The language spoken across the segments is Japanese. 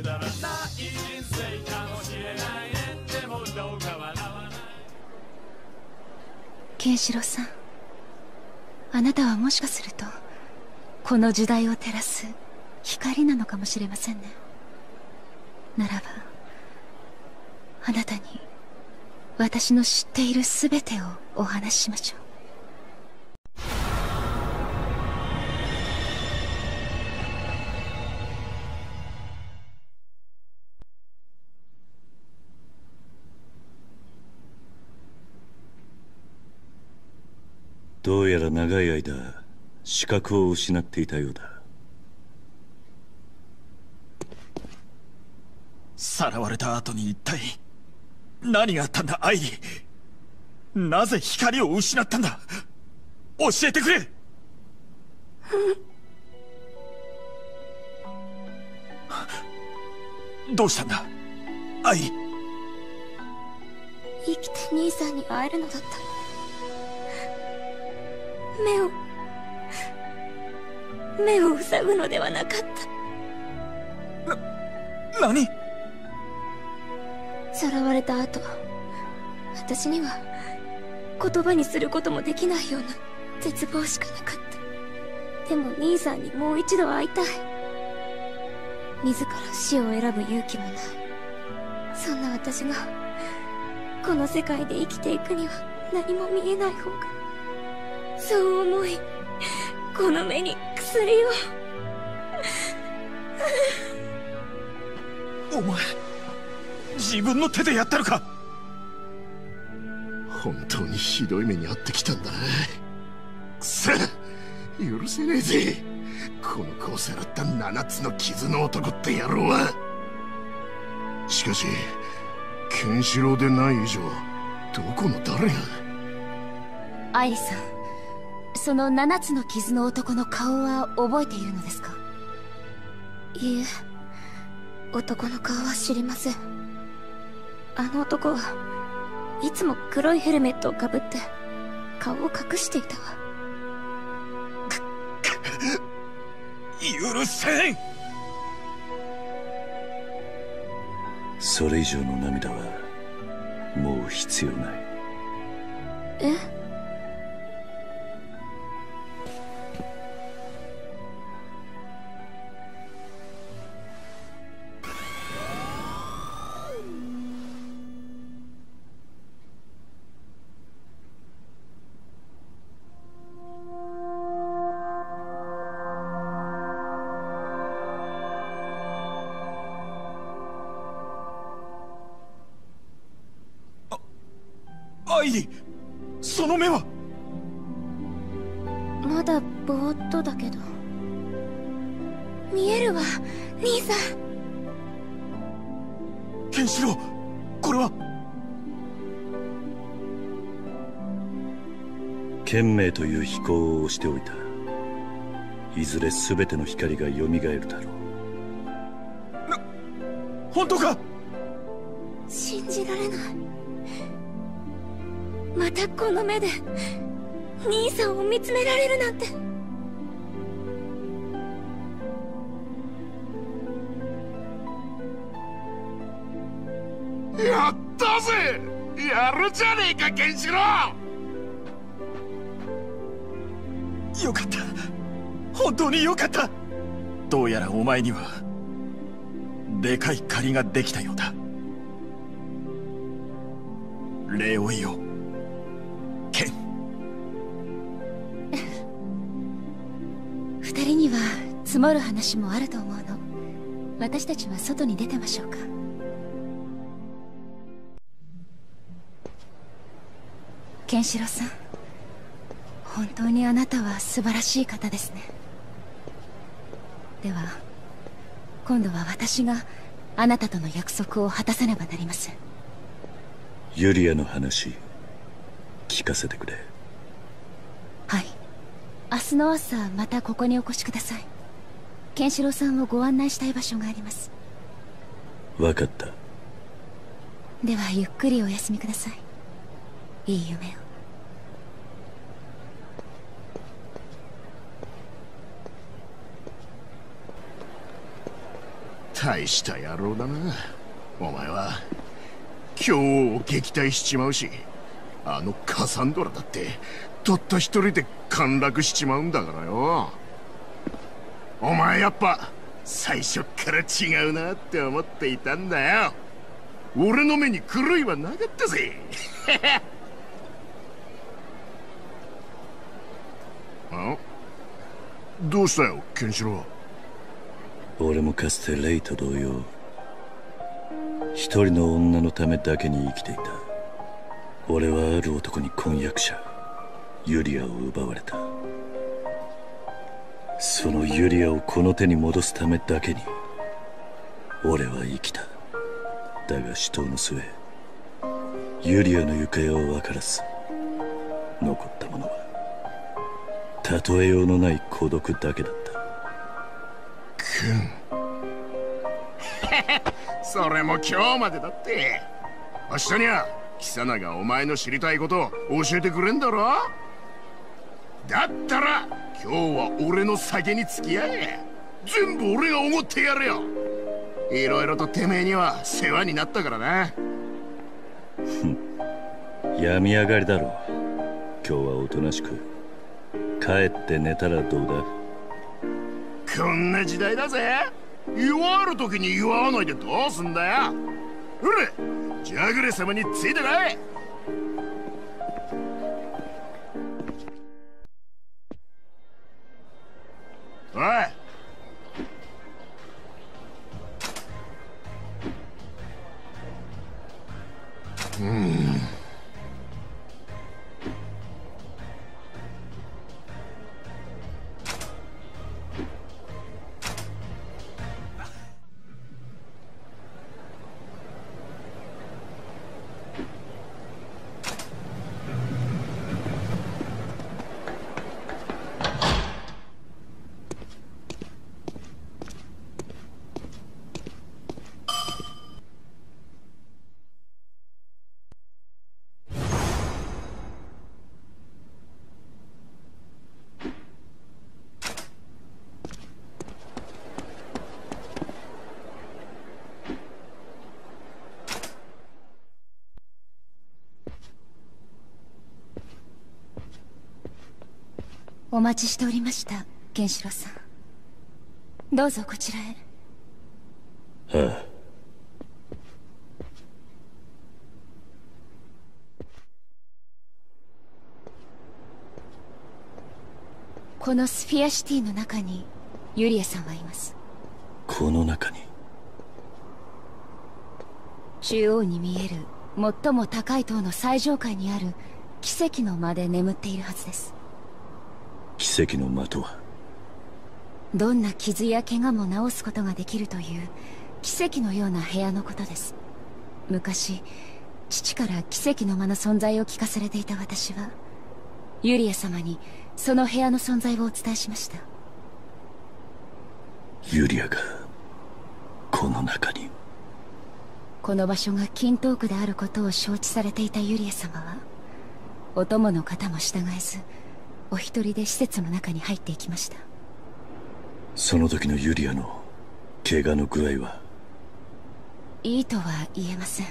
くだらない人生かもしれないねでもどうか笑わないケンシロウさんあなたはもしかするとこの時代を照らす光なのかもしれませんね。ならばあなたに私の知っている全てをお話ししましょう。どうやら長い間視覚を失っていたようだ。さらわれた後に一体何があったんだアイリなぜ光を失ったんだ。教えてくれ。どうしたんだアイリ生きて兄さんに会えるのだった目を目を塞ぐのではなかった。何？さらわれた後私には言葉にすることもできないような絶望しかなかった。でも兄さんにもう一度会いたい。自ら死を選ぶ勇気もない。そんな私がこの世界で生きていくには何も見えない方がそう思いこの目に薬を。お前自分の手でやったのか？本当にひどい目に遭ってきたんだな。くそ許せねえぜ。この子をさらった七つの傷の男って野郎は。しかしケンシロウでない以上どこの誰が？アイリさんその七つの傷の男の顔は覚えているのですか？いいえ男の顔は知りません。あの男はいつも黒いヘルメットをかぶって顔を隠していたわ。許せん！それ以上の涙はもう必要ない。え？その目は。まだぼーっとだけど。見えるわ兄さん。ケンシロウこれは。賢明という飛行をしておいた。いずれ全ての光が蘇るだろう。本当か？たこの目で兄さんを見つめられるなんて。やったぜ!やるじゃねえかケンシロウよかった。本当によかった。どうやらお前にはでかい借りができたようだ。礼を言おう積もる話もあると思うの。私たちは外に出てましょうか。ケンシロウさん本当にあなたは素晴らしい方ですね。では今度は私があなたとの約束を果たさねばなりませんユリアの話聞かせてくれ。はい。明日の朝またここにお越しくださいケンシロウさんをご案内したい場所があります。分かった。ではゆっくりお休みください。いい夢を。大した野郎だな。お前は今日を撃退しちまうしあのカサンドラだってたった一人で陥落しちまうんだからよお前やっぱ最初から違うなって思っていたんだよ。俺の目に狂いはなかったぜ。あどうしたよケンシロウ俺もかつてレイと同様一人の女のためだけに生きていた。俺はある男に婚約者ユリアを奪われた。そのユリアをこの手に戻すためだけに俺は生きた。だが死闘の末ユリアの行方を分からず残ったものは例えようのない孤独だけだった。くん それも今日までだって。明日には貴様がお前の知りたいことを教えてくれんだろ。だったら今日は俺の酒に付き合え。全部俺がおごってやるよ。いろいろとてめえには世話になったからな。病み上がりだろう。今日はおとなしく。帰って寝たらどうだ？こんな時代だぜ。祝る時に祝わないでどうすんだよ。ほれジャグレ様についてこいおいお待ちしておりましたケンシロウさん。どうぞこちらへ。ああこのスフィアシティの中にユリアさんはいます。この中に？中央に見える最も高い塔の最上階にある奇跡の間で眠っているはずです奇跡の的は。どんな傷や怪我も治すことができるという奇跡のような部屋のことです。昔父から奇跡の間の存在を聞かされていた私はユリア様にその部屋の存在をお伝えしました。ユリアがこの中に。この場所が金トークであることを承知されていたユリア様はお供の方も従えずお一人で施設の中に入っていきました。その時のユリアの怪我の具合は？いいとは言えません。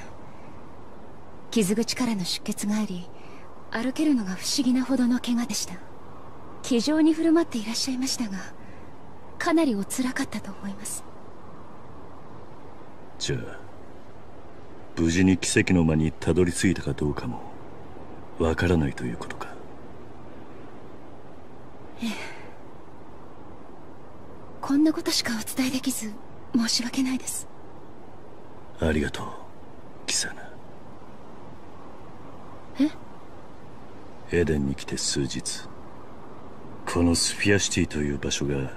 傷口からの出血があり歩けるのが不思議なほどの怪我でした。気丈に振る舞っていらっしゃいましたがかなりお辛かったと思います。じゃあ無事に奇跡の間にたどり着いたかどうかもわからないということかこんなことしかお伝えできず申し訳ないです。ありがとうキサナえ？エデンに来て数日。このスフィアシティという場所が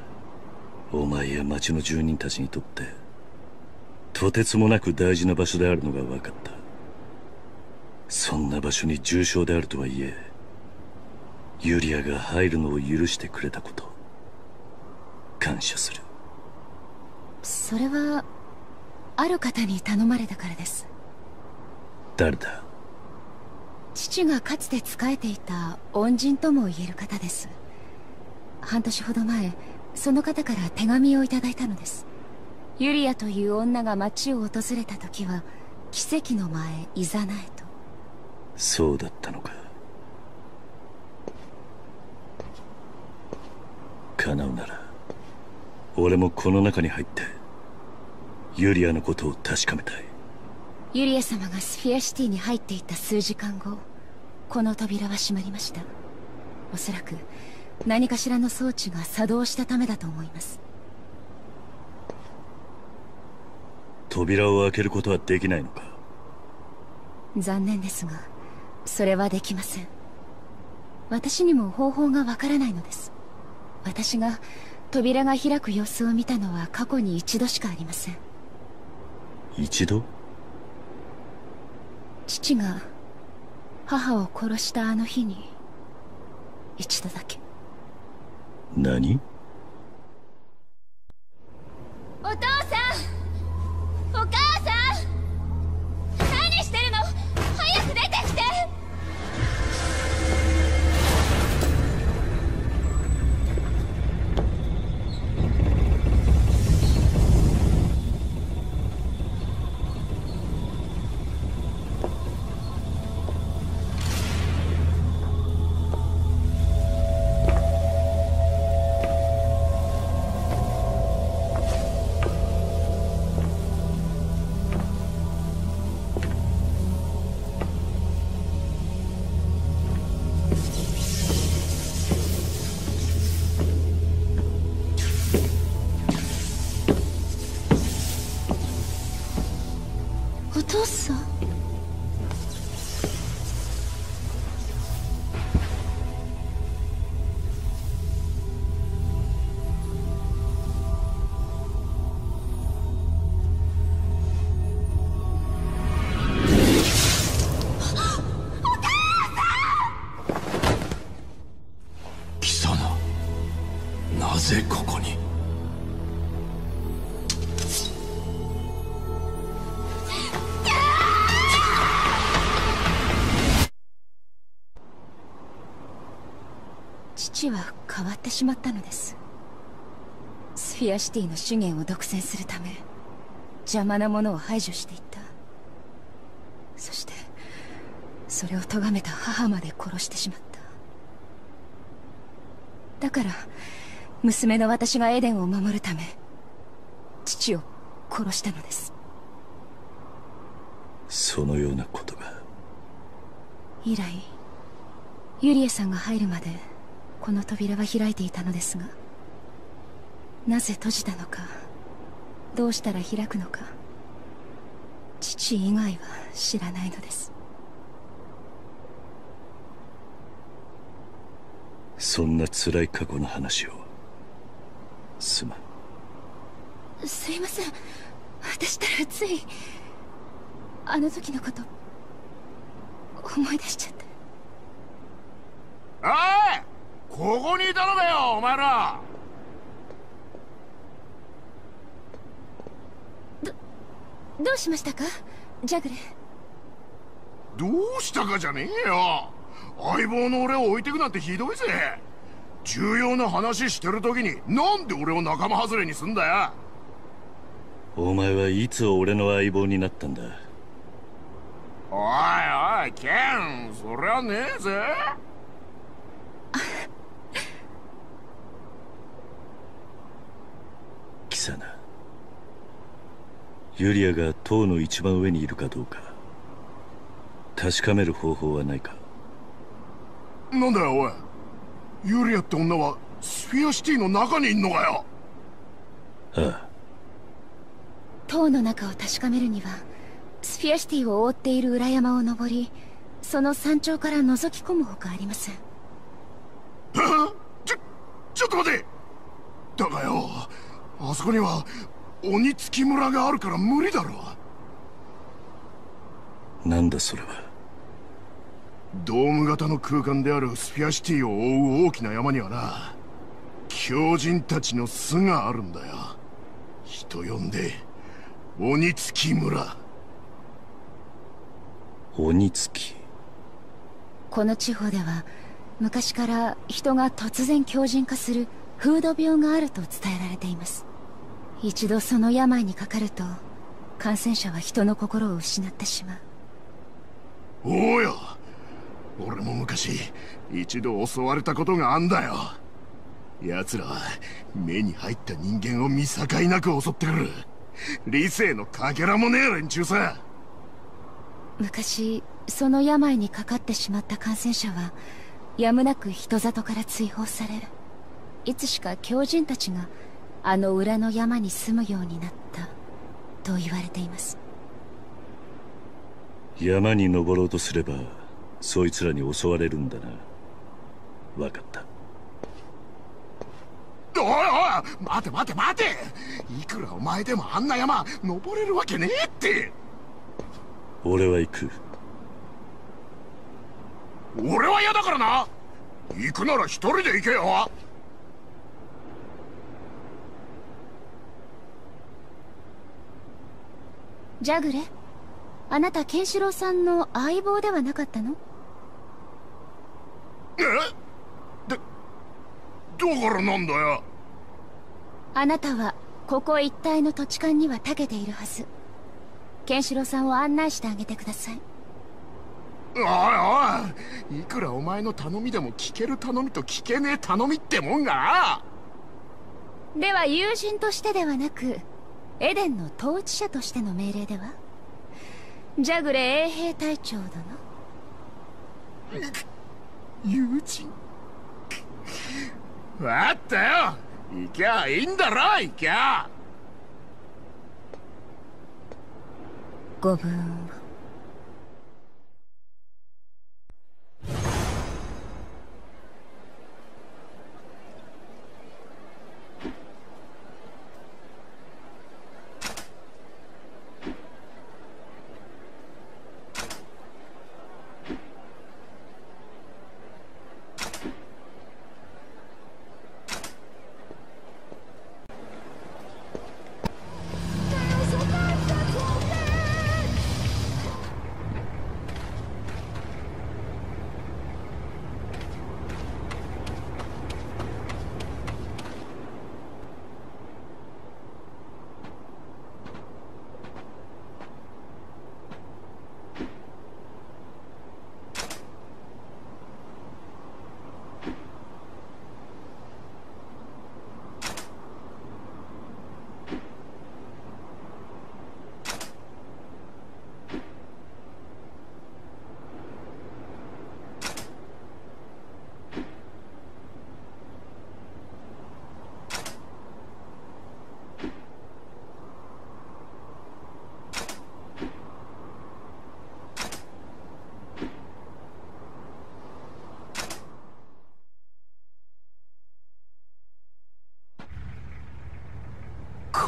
お前や町の住人たちにとってとてつもなく大事な場所であるのが分かった。そんな場所に重傷であるとはいえユリアが入るのを許してくれたこと感謝する。それはある方に頼まれたからです。誰だ？父がかつて仕えていた恩人とも言える方です。半年ほど前その方から手紙をいただいたのです。ユリアという女が町を訪れた時は奇跡の前いざなえと。そうだったのか叶うなら俺もこの中に入ってユリアのことを確かめたい。ユリア様がスフィアシティに入っていった数時間後この扉は閉まりました。おそらく何かしらの装置が作動したためだと思います。扉を開けることはできないのか？残念ですがそれはできません。私にも方法がわからないのです私が扉が開く様子を見たのは過去に一度しかありません。一度？父が母を殺したあの日に一度だけ。何？お父さん！お母さん父は変わってしまったのです。スフィアシティの資源を独占するため邪魔なものを排除していった。そしてそれを咎めた母まで殺してしまった。だから娘の私がエデンを守るため父を殺したのです。そのようなことが。以来ユリエさんが入るまでこの扉は開いていたのですがなぜ閉じたのかどうしたら開くのか父以外は知らないのです。そんな辛い過去の話を。すまん。すいません。私たらついあの時のこと思い出しちゃって。おいここにいたのかよお前ら。どうしましたか？ジャグレどうしたかじゃねえよ。相棒の俺を置いてくなんてひどいぜ。重要な話してる時になんで俺を仲間外れにすんだよ。お前はいつ俺の相棒になったんだ？おいおいケンそりゃねえぜキサナユリアが塔の一番上にいるかどうか。確かめる方法はないか。なんだよおい。ユリアって女はスフィアシティの中にいんのかよ。ああ。塔の中を確かめるにはスフィアシティを覆っている裏山を登りその山頂から覗き込むほかありませんちょちょっと待て。だがよあそこには鬼付村があるから無理だろ。なんだそれは。ドーム型の空間であるスフィアシティを覆う大きな山にはな狂人たちの巣があるんだよ。人呼んで鬼付村。鬼付この地方では昔から人が突然強靭化する風土病があると伝えられています一度その病にかかると感染者は人の心を失ってしまう。おうよ俺も昔一度襲われたことがあんだよ。奴らは目に入った人間を見境なく襲ってくる。理性のかけらもねえ連中さ。昔その病にかかってしまった感染者はやむなく人里から追放される。いつしか狂人たちがあの裏の山に住むようになったと言われています。山に登ろうとすればそいつらに襲われるんだな。分かった。おいおい待て待て待て。いくらお前でもあんな山登れるわけねえって。俺は行く。俺は嫌だからな。行くなら一人で行けよジャグレ？あなたケンシロウさんの相棒ではなかったの？え？でだからなんだよ？あなたはここ一帯の土地勘には長けているはず。ケンシロウさんを案内してあげてください。おいおいいくらお前の頼みでも聞ける頼みと聞けねえ頼みってもんが？なでは友人としてではなくエデンの統治者としての命令では？ジャグレ衛兵隊長殿？友人？わったよ！行きゃいいんだろ行きゃ！ご分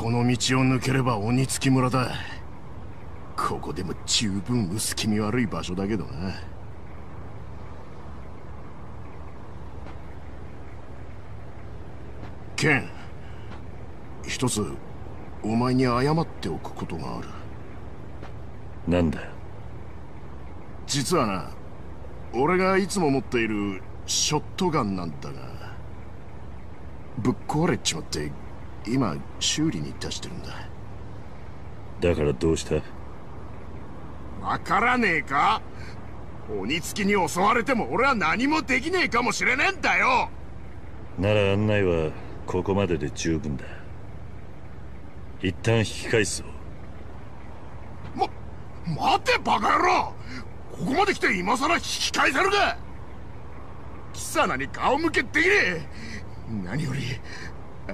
この道を抜ければ鬼月村だ。ここでも十分薄気味悪い場所だけどな。ケン一つお前に謝っておくことがある。なんだ？実はな俺がいつも持っているショットガンなんだがぶっ壊れちまって今修理に出してるんだ。だからどうした？わからねえか？鬼月に襲われても俺は何もできねえかもしれねえんだよ！なら案内はここまでで十分だ。一旦引き返すぞ。ま待てバカ野郎！ここまで来て今さら引き返せるか？貴様に顔向けできねえ！何より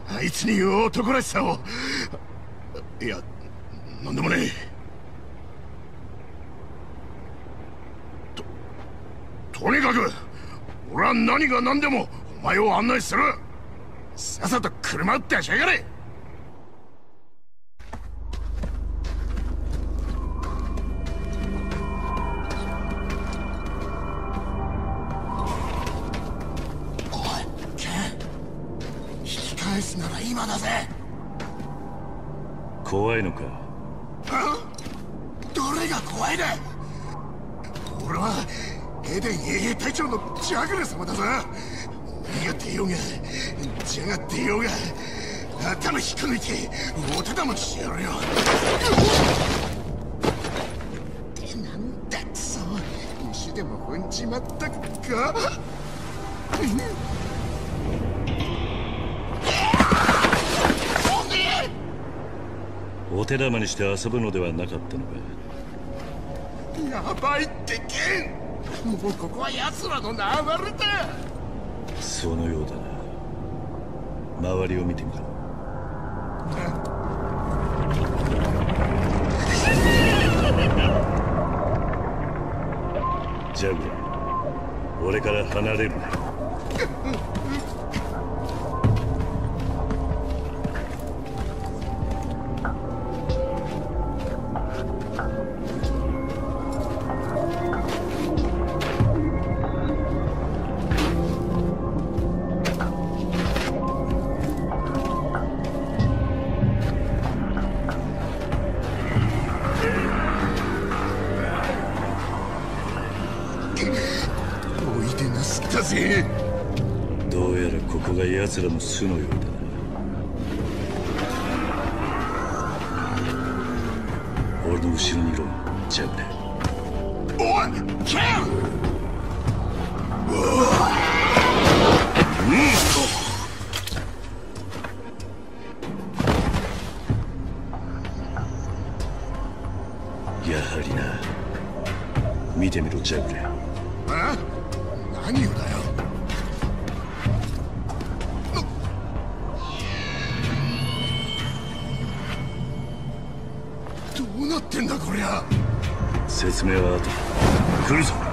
あいつに言う男らしさを。いや何でもねえ。ととにかく俺は何が何でもお前を案内する。さっさと車打ってしやがれ。今だぜ。怖いのか？どれが怖いだ俺はエデン隊長のジャグレ様だぞ。何が出ようがってようが頭引っこ抜いてお手玉してやるよ。ってなんだくそ石でも踏んじまったか？お手玉にして遊ぶのではなかったのか。やばいってケンもうここは奴らの縄張りだ。そのようだな。周りを見てみろ。ジャグラー俺から離れるなこが奴らの巣のようだな俺の後ろにいろ。ジャグラーおいケン！やはりな。見てみろジャグレ説明は後だ来るぞ。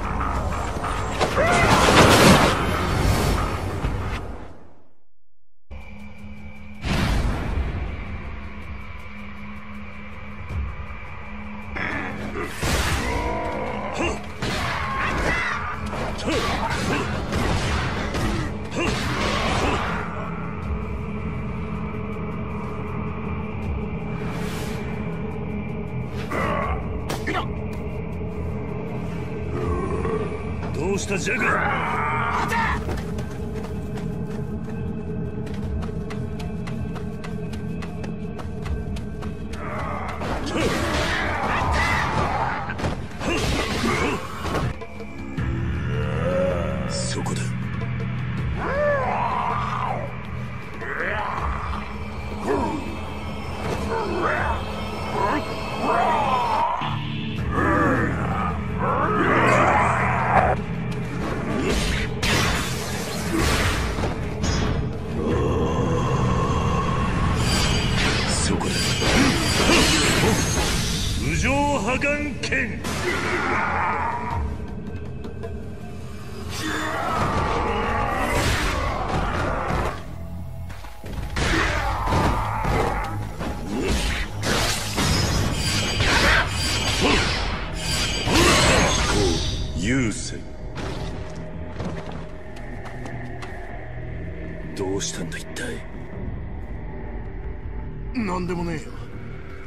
なんでもねえよ。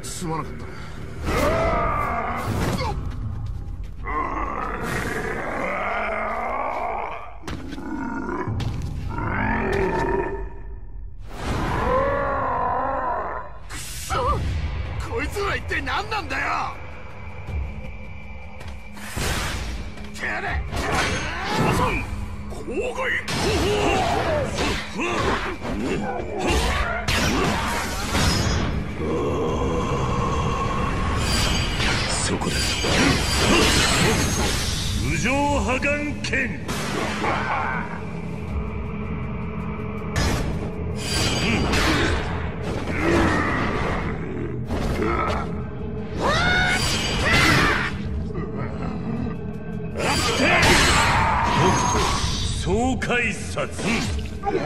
すまなかったなこいつは一体何なんだよ。てれマソン。郊外そ無情破顔剣爽快殺あり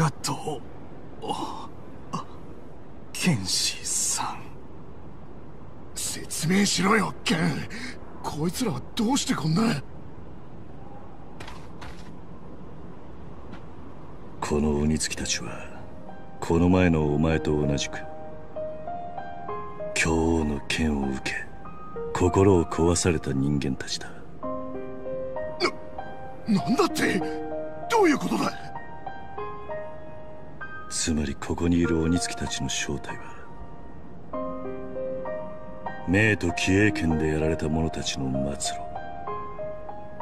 がとう。あケンシーさん。説明しろよケンこいつらはどうしてこんな。この鬼付きたちはこの前のお前と同じく今日の剣を受け心を壊された人間たちだ。なんだって？どういうことだ？つまりここにいる鬼付きたちの正体は明と騎英剣でやられた者たちの末路。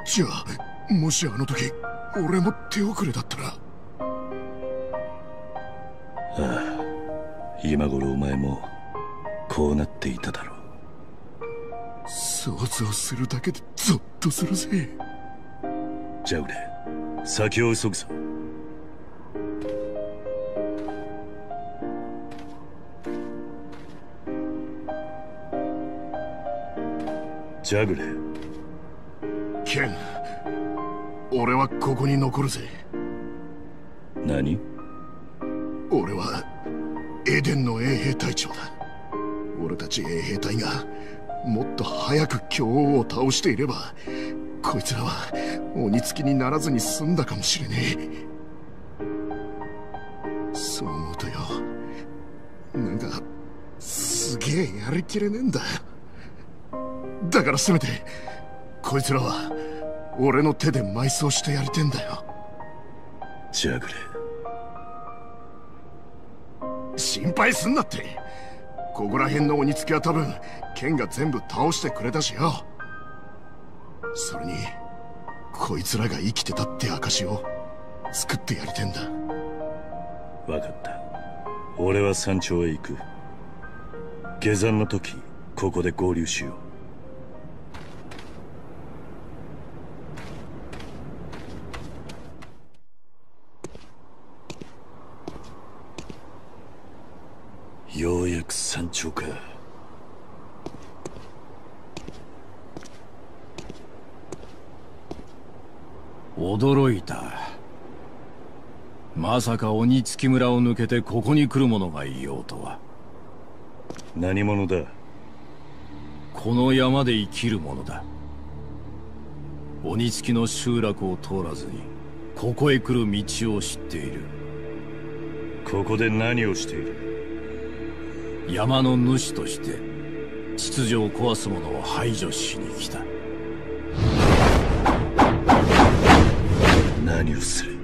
じゃあもしあの時俺も手遅れだったら。ああ今頃お前もこうなっていただろう。想像するだけでゾッとするぜ。ジャグレ先を急ぐぞジャグレケン俺はここに残るぜ。何？俺はエデンの衛兵隊長だ。俺たち衛兵隊がもっと早く巨王を倒していればこいつらは鬼付きにならずに済んだかもしれねえ。そう思うとよ。なんかすげえやりきれねえんだだからせめてこいつらは俺の手で埋葬してやりてんだよ。ジャグレ心配すんなって。ここら辺の鬼付きは多分剣が全部倒してくれたしよ。それにこいつらが生きてたって証を作ってやりてんだ。分かった。俺は山頂へ行く。下山の時ここで合流しようようやく山頂か驚いた。まさか鬼月村を抜けてここに来る者がいようとは。何者だ？この山で生きる者だ。鬼月の集落を通らずにここへ来る道を知っている。ここで何をしている？山の主として秩序を壊す者を排除しに来た。何をする？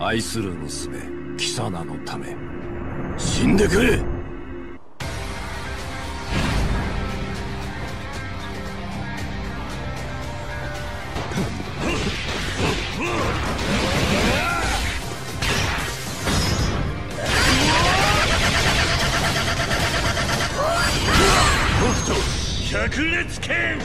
愛する娘キサナのため。死んでくれ百裂剣。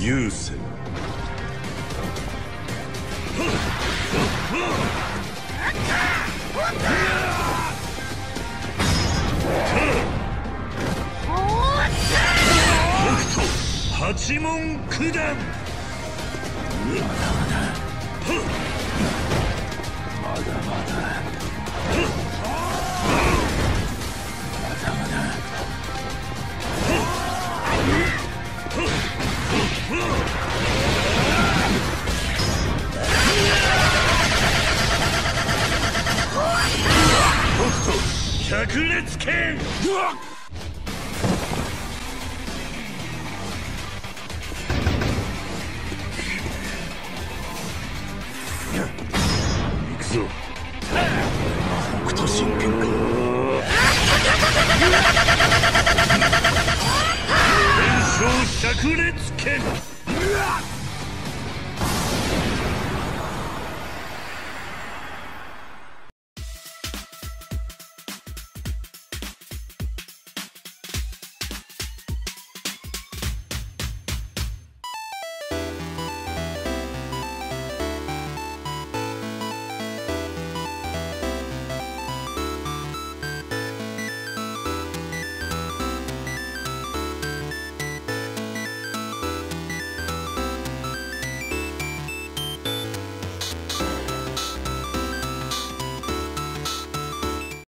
優勢八門九段。百裂剣